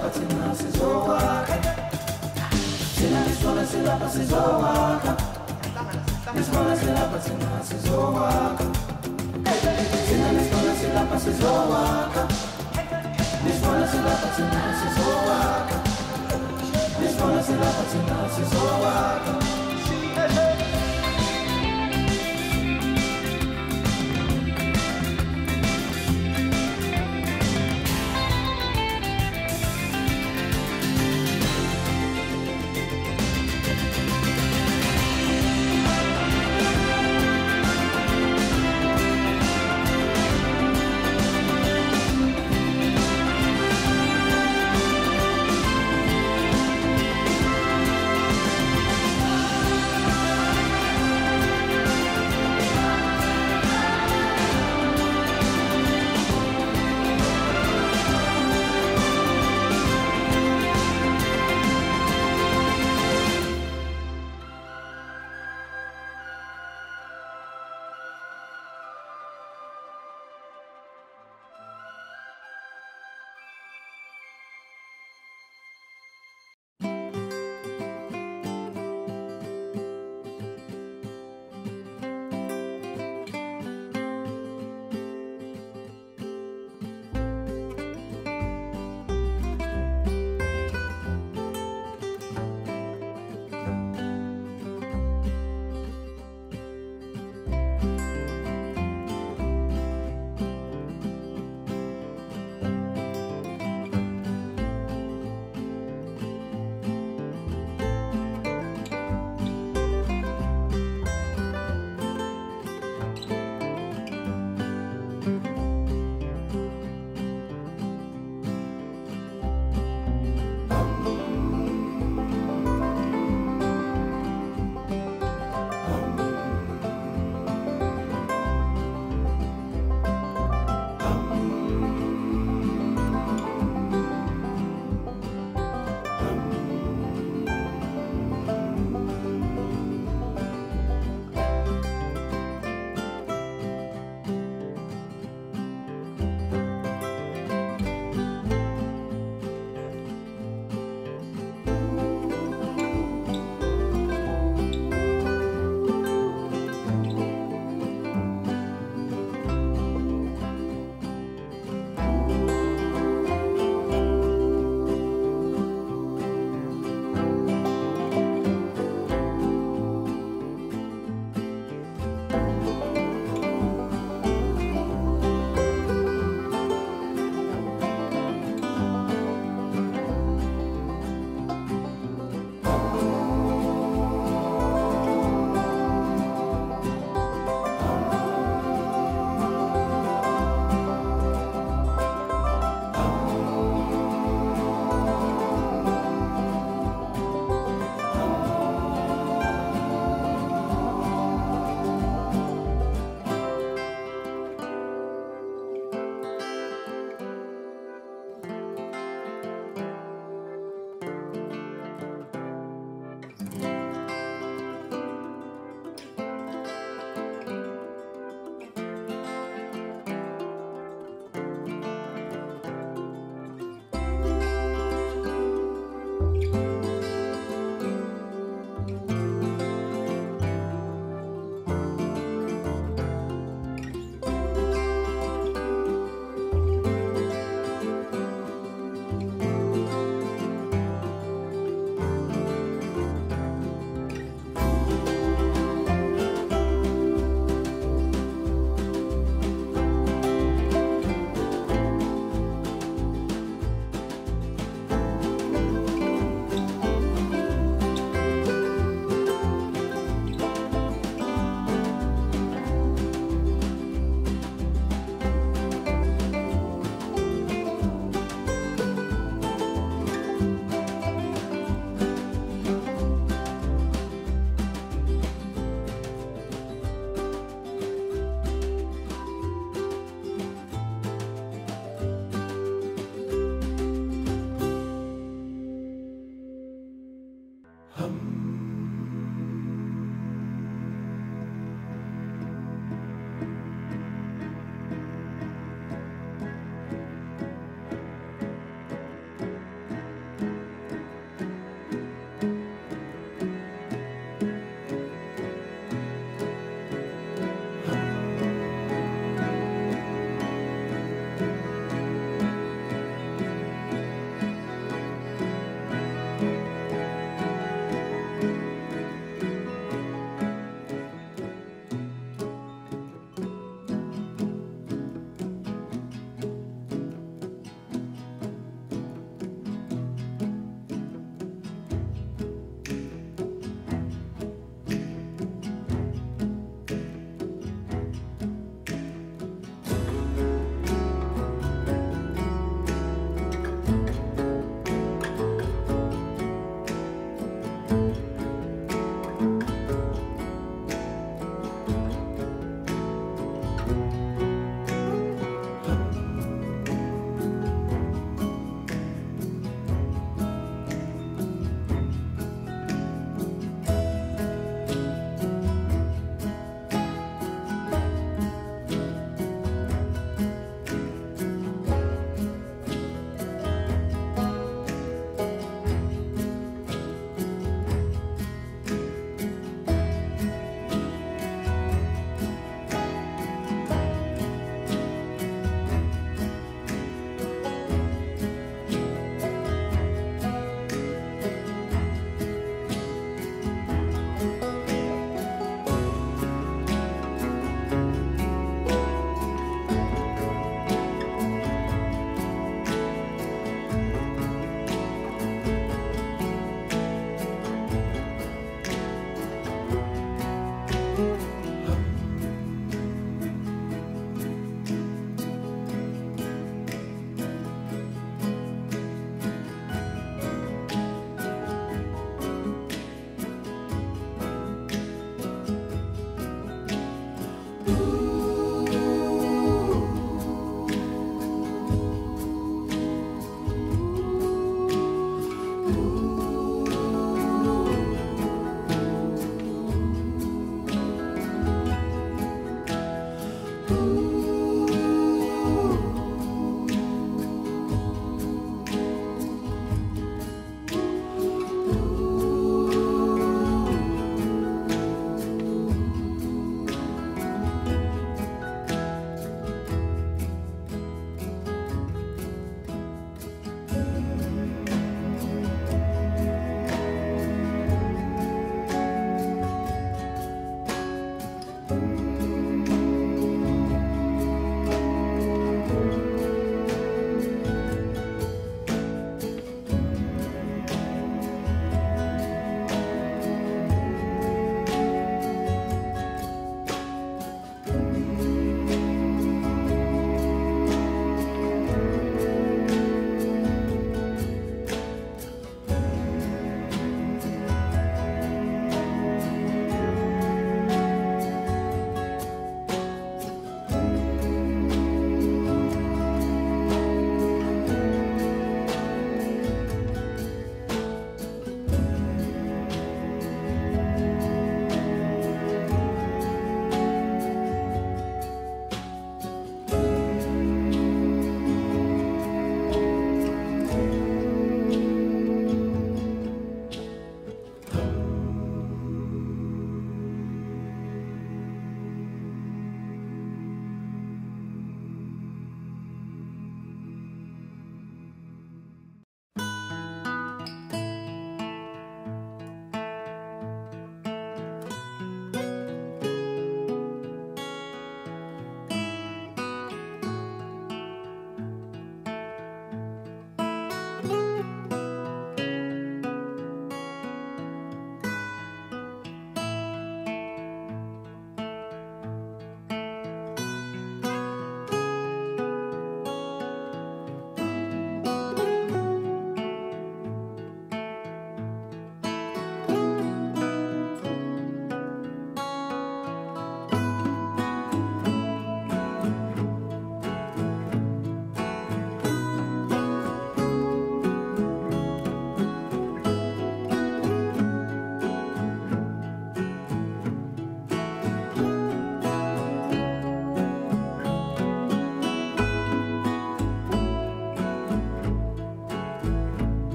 sizowaka thina nisifona silapha sizowaka nisifona silapha thina sizowaka thina nisifona silapha sizowaka nisifona silapha thina sizowaka nisifona silapha thina sizowaka